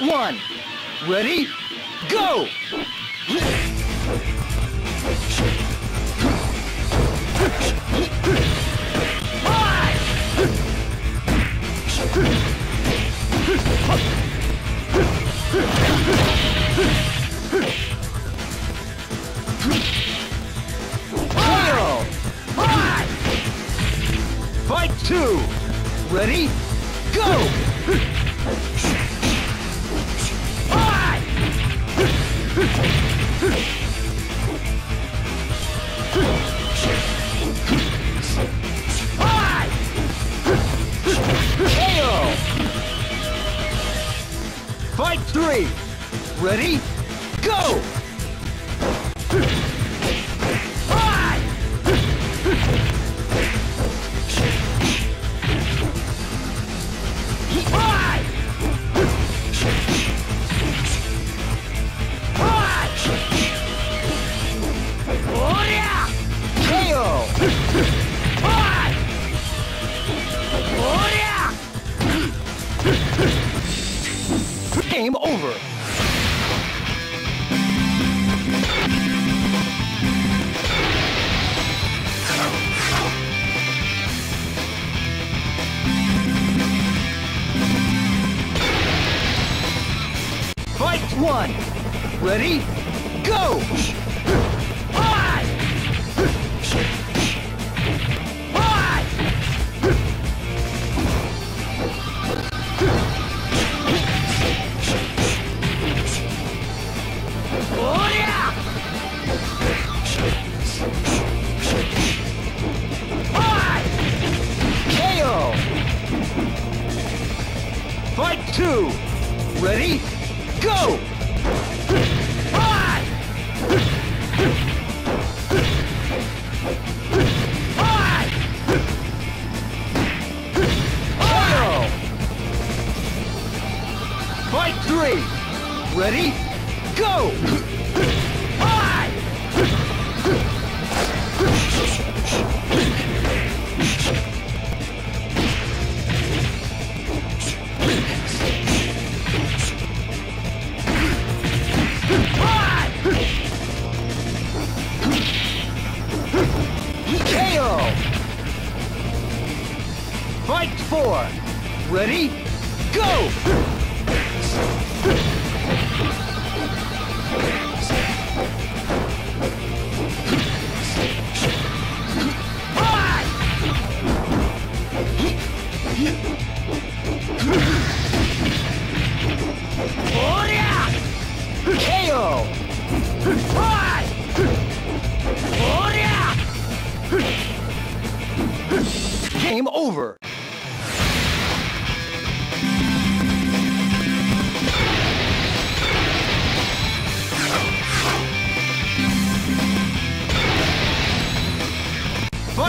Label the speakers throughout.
Speaker 1: One. Ready? Go! Fight three! Ready? Go! KO! Ready? Go! Three! Ready? Go! Fight four! Ready? Go! Game over.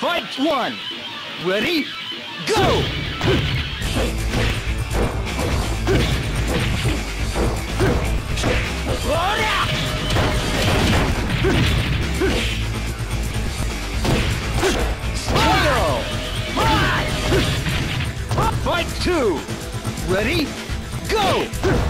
Speaker 1: Fight one. Ready? Go! KO! Fight two. Ready? Go!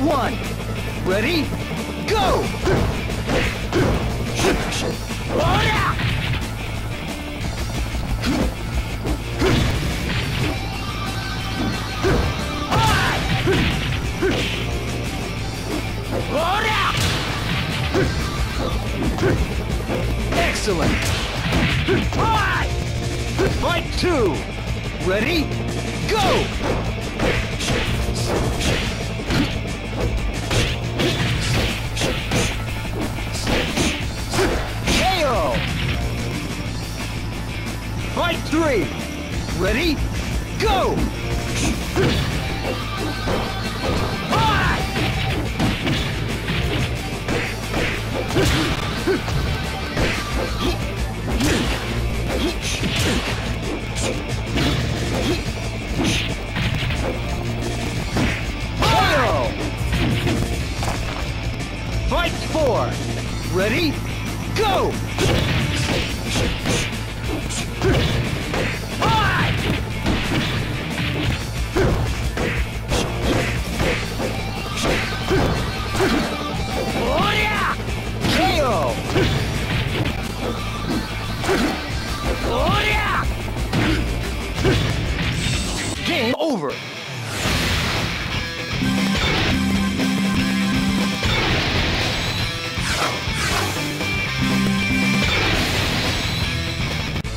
Speaker 1: One. Ready? Go! Excellent. Fight two. Ready? Go! Fight three. Ready? Go! Fight four. Ready? Go!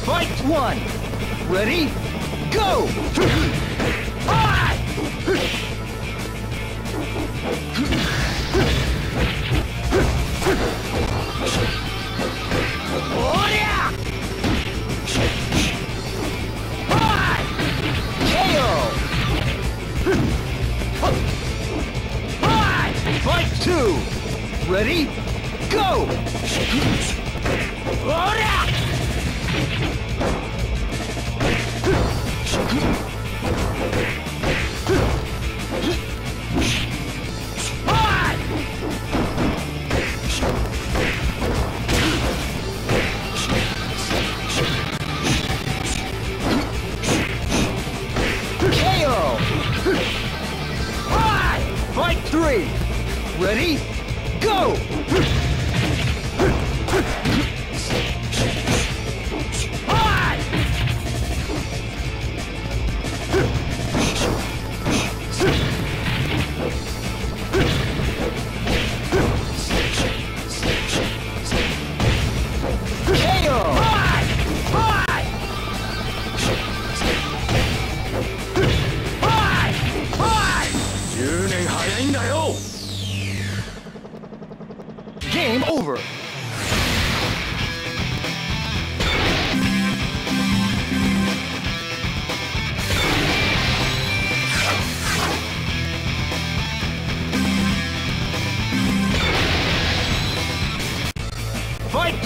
Speaker 1: Fight one. Ready? Go! Fight two. Ready? Go! KO! Fight three. Ready? Go!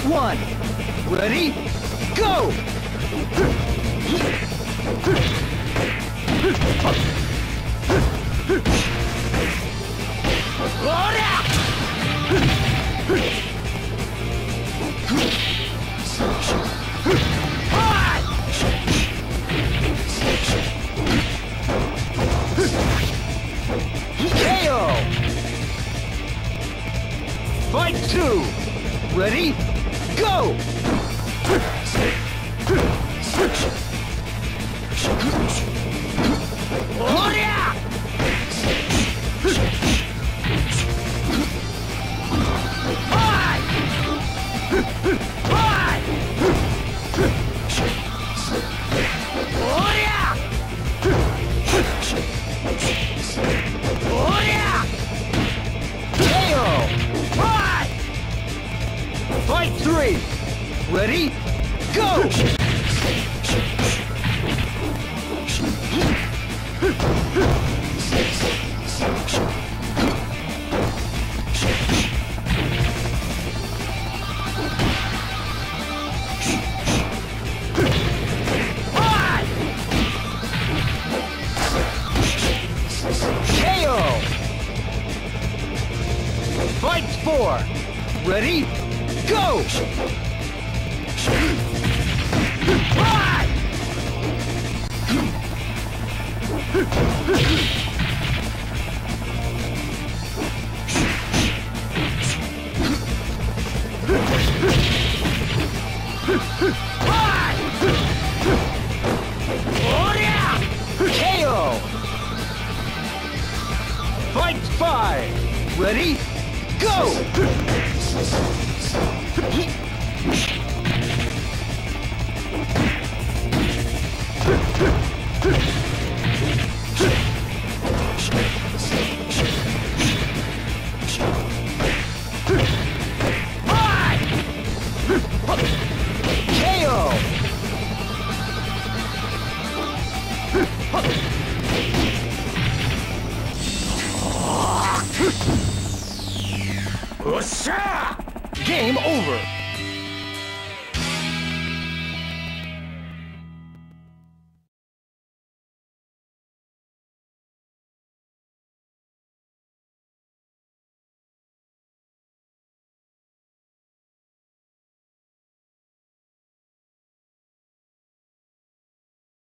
Speaker 1: One! Ready? Go! KO! Fight two! Ready? Go! Hehehehe Game over!